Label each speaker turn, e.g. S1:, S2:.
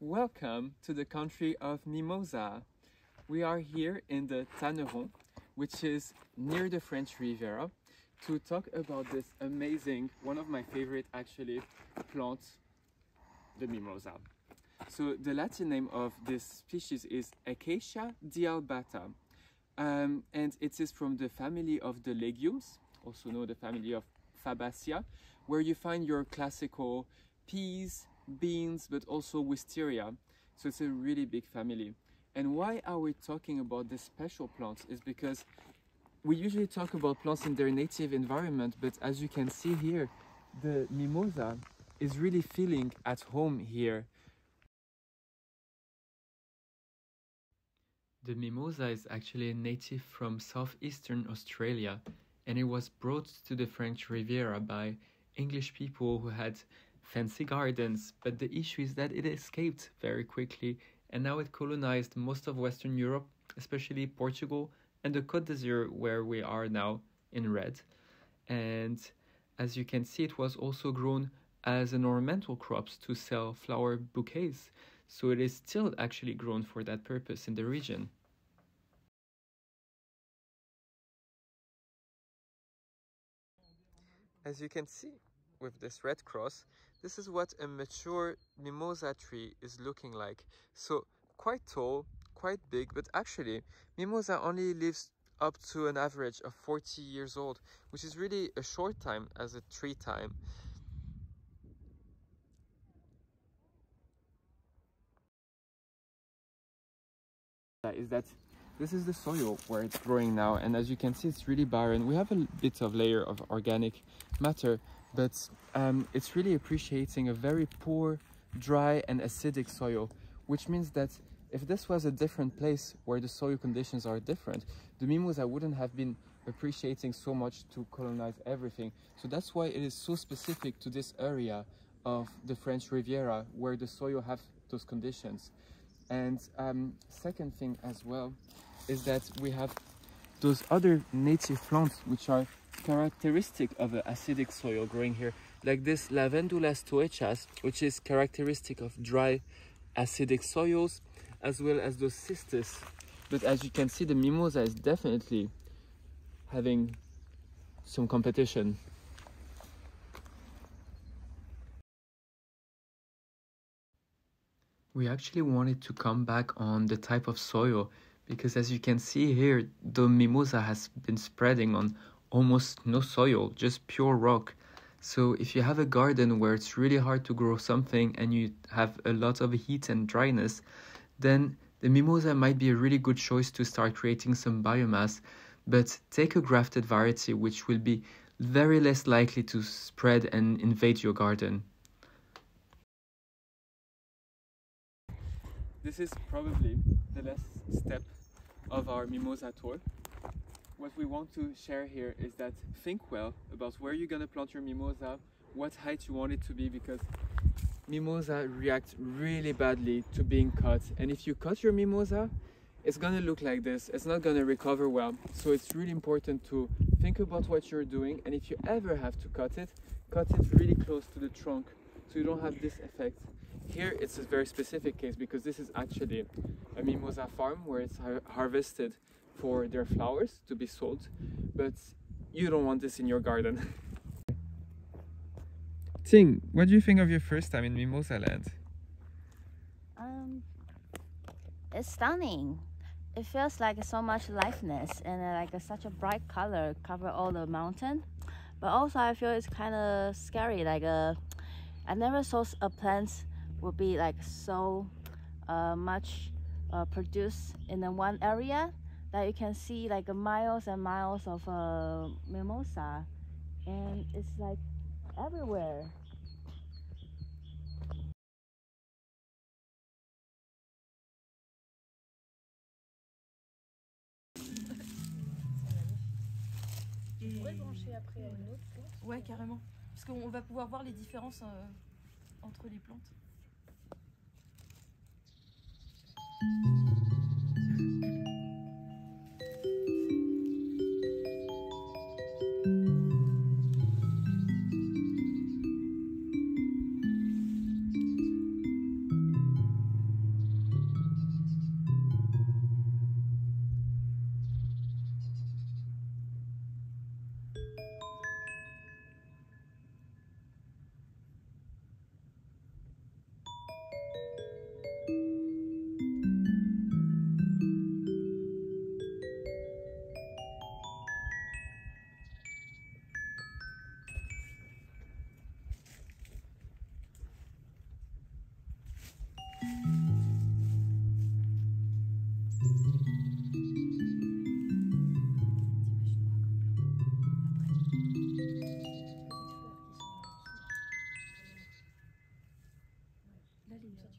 S1: Welcome to the country of Mimosa. We are here in the Tanneron, which is near the French Riviera, to talk about this amazing, one of my favorite actually, plants, the mimosa. So the Latin name of this species is Acacia dealbata, um, and it is from the family of the legumes, also known the family of Fabaceae, where you find your classical peas, beans, but also wisteria. So it's a really big family. And why are we talking about this special plants is because we usually talk about plants in their native environment, but as you can see here, the mimosa is really feeling at home here. The mimosa is actually a native from southeastern Australia and it was brought to the French Riviera by English people who had fancy gardens, but the issue is that it escaped very quickly and now it colonized most of Western Europe, especially Portugal and the Côte d'Azur where we are now in red. And as you can see, it was also grown as an ornamental crops to sell flower bouquets. So it is still actually grown for that purpose in the region. As you can see with this red cross, this is what a mature mimosa tree is looking like. So quite tall, quite big, but actually mimosa only lives up to an average of 40 years old, which is really a short time as a tree time. Is that this is the soil where it's growing now and as you can see it's really barren we have a bit of layer of organic matter but um, it's really appreciating a very poor dry and acidic soil which means that if this was a different place where the soil conditions are different the mimosa wouldn't have been appreciating so much to colonize everything. So that's why it is so specific to this area of the French Riviera where the soil have those conditions. And um, second thing as well is that we have those other native plants which are characteristic of an acidic soil growing here like this lavandula stoechas which is characteristic of dry acidic soils as well as those cistus but as you can see the mimosa is definitely having some competition. We actually wanted to come back on the type of soil because as you can see here the mimosa has been spreading on almost no soil just pure rock. So if you have a garden where it's really hard to grow something and you have a lot of heat and dryness then the mimosa might be a really good choice to start creating some biomass. But take a grafted variety which will be very less likely to spread and invade your garden. This is probably the last step of our mimosa tour. What we want to share here is that think well about where you're gonna plant your mimosa, what height you want it to be because mimosa react really badly to being cut. And if you cut your mimosa it's gonna look like this. It's not gonna recover well. So it's really important to think about what you're doing. And if you ever have to cut it cut it really close to the trunk so you don't have this effect. Here it's a very specific case because this is actually a mimosa farm where it's har harvested for their flowers to be sold, but you don't want this in your garden. Ting, what do you think of your first time in Mimosa Land?
S2: Um, it's stunning. It feels like so much liveness and uh, like such a bright color cover all the mountain. But also I feel it's kind of scary. Like uh, I never saw a plant would be like so uh, much uh, produced in the one area that you can see like miles and miles of uh, mimosa and it's like everywhere
S3: Ouais, carrément. Parce qu'on va pouvoir voir les différences euh, entre les plantes.